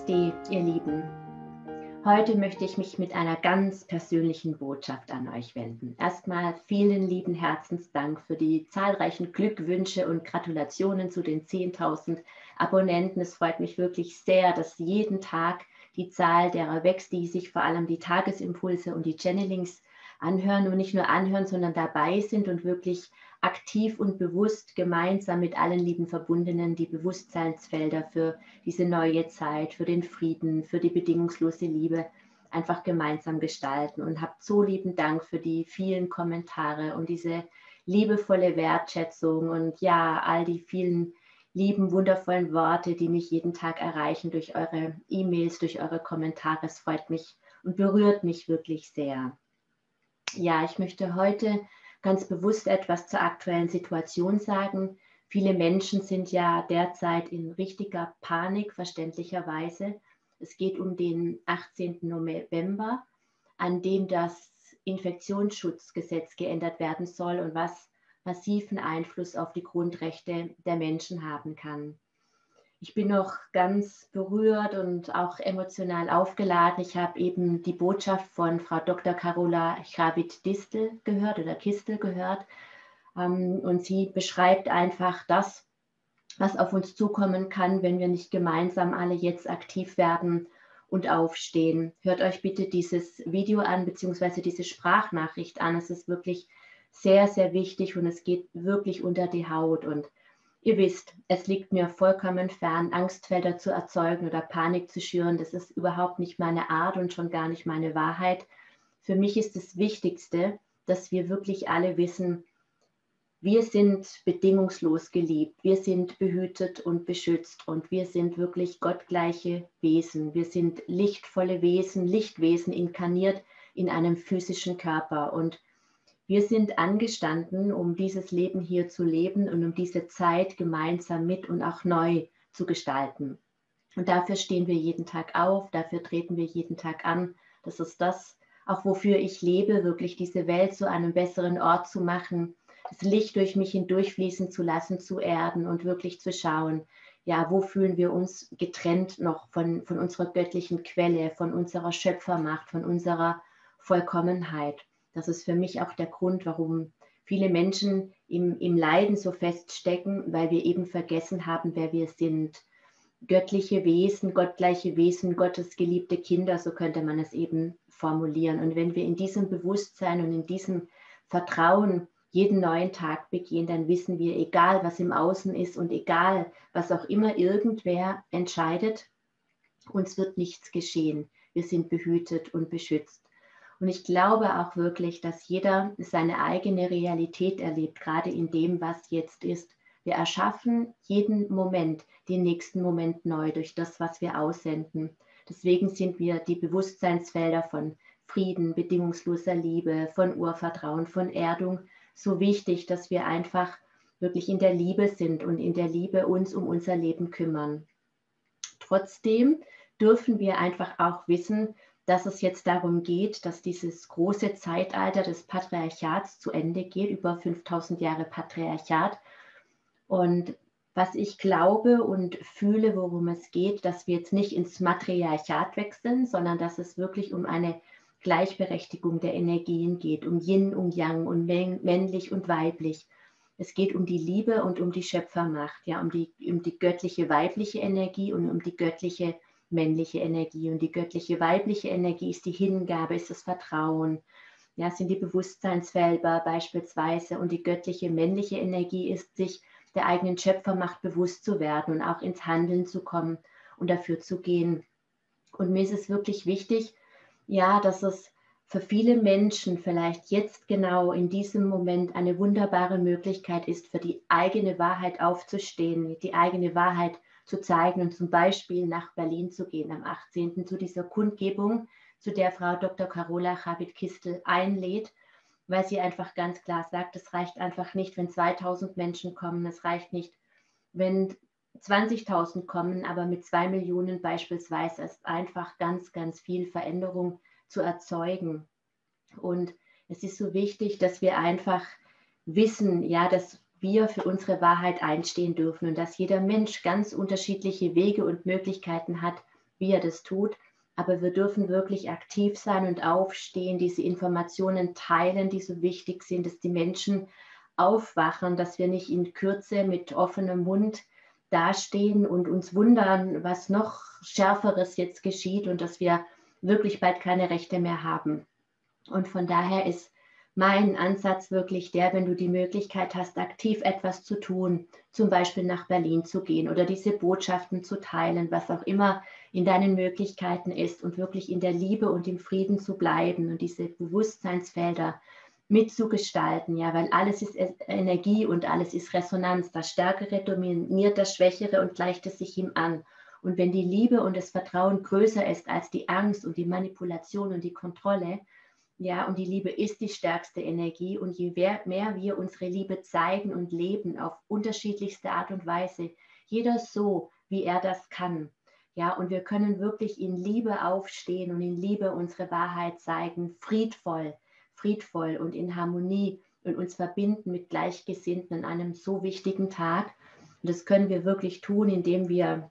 Namaste, ihr Lieben. Heute möchte ich mich mit einer ganz persönlichen Botschaft an euch wenden. Erstmal vielen lieben Herzensdank für die zahlreichen Glückwünsche und Gratulationen zu den 10.000 Abonnenten. Es freut mich wirklich sehr, dass jeden Tag die Zahl derer wächst, die sich vor allem die Tagesimpulse und die Channelings anhören und nicht nur anhören, sondern dabei sind und wirklich aktiv und bewusst gemeinsam mit allen lieben Verbundenen die Bewusstseinsfelder für diese neue Zeit, für den Frieden, für die bedingungslose Liebe einfach gemeinsam gestalten. Und habt so lieben Dank für die vielen Kommentare und diese liebevolle Wertschätzung und ja, all die vielen lieben, wundervollen Worte, die mich jeden Tag erreichen durch eure E-Mails, durch eure Kommentare. Es freut mich und berührt mich wirklich sehr. Ja, ich möchte heute ganz bewusst etwas zur aktuellen Situation sagen. Viele Menschen sind ja derzeit in richtiger Panik, verständlicherweise. Es geht um den 18. November, an dem das Infektionsschutzgesetz geändert werden soll und was massiven Einfluss auf die Grundrechte der Menschen haben kann ich bin noch ganz berührt und auch emotional aufgeladen. Ich habe eben die Botschaft von Frau Dr. Carola Chabit-Distel gehört oder Kistel gehört. Ähm, und sie beschreibt einfach das, was auf uns zukommen kann, wenn wir nicht gemeinsam alle jetzt aktiv werden und aufstehen. Hört euch bitte dieses Video an, beziehungsweise diese Sprachnachricht an. Es ist wirklich sehr, sehr wichtig und es geht wirklich unter die Haut. Und Ihr wisst, es liegt mir vollkommen fern, Angstfelder zu erzeugen oder Panik zu schüren. Das ist überhaupt nicht meine Art und schon gar nicht meine Wahrheit. Für mich ist das Wichtigste, dass wir wirklich alle wissen, wir sind bedingungslos geliebt, wir sind behütet und beschützt und wir sind wirklich gottgleiche Wesen. Wir sind lichtvolle Wesen, Lichtwesen inkarniert in einem physischen Körper. Und wir sind angestanden, um dieses Leben hier zu leben und um diese Zeit gemeinsam mit und auch neu zu gestalten. Und dafür stehen wir jeden Tag auf, dafür treten wir jeden Tag an. Das ist das, auch wofür ich lebe, wirklich diese Welt zu einem besseren Ort zu machen, das Licht durch mich hindurchfließen zu lassen, zu erden und wirklich zu schauen, ja, wo fühlen wir uns getrennt noch von, von unserer göttlichen Quelle, von unserer Schöpfermacht, von unserer Vollkommenheit. Das ist für mich auch der Grund, warum viele Menschen im, im Leiden so feststecken, weil wir eben vergessen haben, wer wir sind. Göttliche Wesen, gottgleiche Wesen, Gottes geliebte Kinder, so könnte man es eben formulieren. Und wenn wir in diesem Bewusstsein und in diesem Vertrauen jeden neuen Tag begehen, dann wissen wir, egal was im Außen ist und egal was auch immer irgendwer entscheidet, uns wird nichts geschehen. Wir sind behütet und beschützt. Und ich glaube auch wirklich, dass jeder seine eigene Realität erlebt, gerade in dem, was jetzt ist. Wir erschaffen jeden Moment, den nächsten Moment neu durch das, was wir aussenden. Deswegen sind wir die Bewusstseinsfelder von Frieden, bedingungsloser Liebe, von Urvertrauen, von Erdung so wichtig, dass wir einfach wirklich in der Liebe sind und in der Liebe uns um unser Leben kümmern. Trotzdem dürfen wir einfach auch wissen, dass es jetzt darum geht, dass dieses große Zeitalter des Patriarchats zu Ende geht, über 5000 Jahre Patriarchat. Und was ich glaube und fühle, worum es geht, dass wir jetzt nicht ins Matriarchat wechseln, sondern dass es wirklich um eine Gleichberechtigung der Energien geht, um Yin und Yang und männlich und weiblich. Es geht um die Liebe und um die Schöpfermacht, ja, um die, um die göttliche weibliche Energie und um die göttliche männliche Energie und die göttliche weibliche Energie ist die Hingabe, ist das Vertrauen, ja, sind die Bewusstseinsfelder beispielsweise und die göttliche männliche Energie ist, sich der eigenen Schöpfermacht bewusst zu werden und auch ins Handeln zu kommen und dafür zu gehen. Und mir ist es wirklich wichtig, ja, dass es für viele Menschen vielleicht jetzt genau in diesem Moment eine wunderbare Möglichkeit ist, für die eigene Wahrheit aufzustehen, die eigene Wahrheit zu zeigen und zum Beispiel nach Berlin zu gehen am 18. zu dieser Kundgebung, zu der Frau Dr. Carola Chabit-Kistel einlädt, weil sie einfach ganz klar sagt, es reicht einfach nicht, wenn 2000 Menschen kommen, es reicht nicht, wenn 20.000 kommen, aber mit zwei Millionen beispielsweise ist einfach ganz, ganz viel Veränderung zu erzeugen. Und es ist so wichtig, dass wir einfach wissen, ja, dass wir für unsere Wahrheit einstehen dürfen und dass jeder Mensch ganz unterschiedliche Wege und Möglichkeiten hat, wie er das tut. Aber wir dürfen wirklich aktiv sein und aufstehen, diese Informationen teilen, die so wichtig sind, dass die Menschen aufwachen, dass wir nicht in Kürze mit offenem Mund dastehen und uns wundern, was noch Schärferes jetzt geschieht und dass wir wirklich bald keine Rechte mehr haben. Und von daher ist mein Ansatz wirklich der, wenn du die Möglichkeit hast, aktiv etwas zu tun, zum Beispiel nach Berlin zu gehen oder diese Botschaften zu teilen, was auch immer in deinen Möglichkeiten ist und wirklich in der Liebe und im Frieden zu bleiben und diese Bewusstseinsfelder mitzugestalten, ja, weil alles ist Energie und alles ist Resonanz. Das Stärkere dominiert das Schwächere und gleicht es sich ihm an. Und wenn die Liebe und das Vertrauen größer ist als die Angst und die Manipulation und die Kontrolle, ja, und die Liebe ist die stärkste Energie. Und je mehr, wir unsere Liebe zeigen und leben auf unterschiedlichste Art und Weise, jeder so, wie er das kann. Ja, und wir können wirklich in Liebe aufstehen und in Liebe unsere Wahrheit zeigen, friedvoll, friedvoll und in Harmonie und uns verbinden mit Gleichgesinnten an einem so wichtigen Tag. Und das können wir wirklich tun, indem wir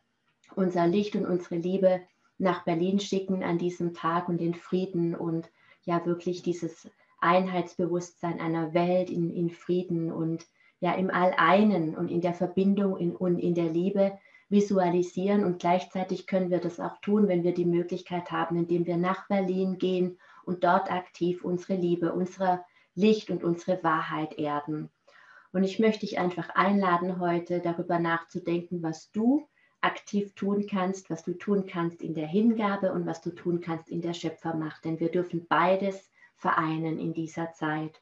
unser Licht und unsere Liebe nach Berlin schicken an diesem Tag und den Frieden und ja wirklich dieses Einheitsbewusstsein einer Welt in, in Frieden und ja im All-Einen und in der Verbindung in, und in der Liebe visualisieren. Und gleichzeitig können wir das auch tun, wenn wir die Möglichkeit haben, indem wir nach Berlin gehen und dort aktiv unsere Liebe, unser Licht und unsere Wahrheit erden. Und ich möchte dich einfach einladen, heute darüber nachzudenken, was du aktiv tun kannst, was du tun kannst in der Hingabe und was du tun kannst in der Schöpfermacht. Denn wir dürfen beides vereinen in dieser Zeit.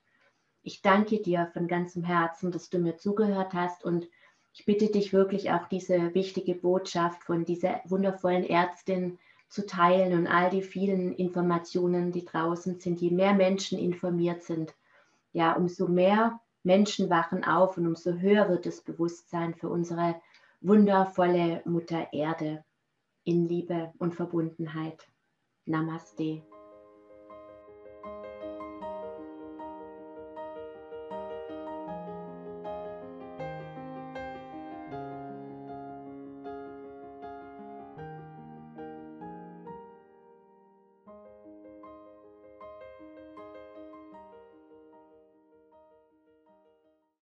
Ich danke dir von ganzem Herzen, dass du mir zugehört hast und ich bitte dich wirklich auch diese wichtige Botschaft von dieser wundervollen Ärztin zu teilen und all die vielen Informationen, die draußen sind. Je mehr Menschen informiert sind, ja, umso mehr Menschen wachen auf und umso höher wird das Bewusstsein für unsere wundervolle Mutter Erde in Liebe und Verbundenheit. Namaste.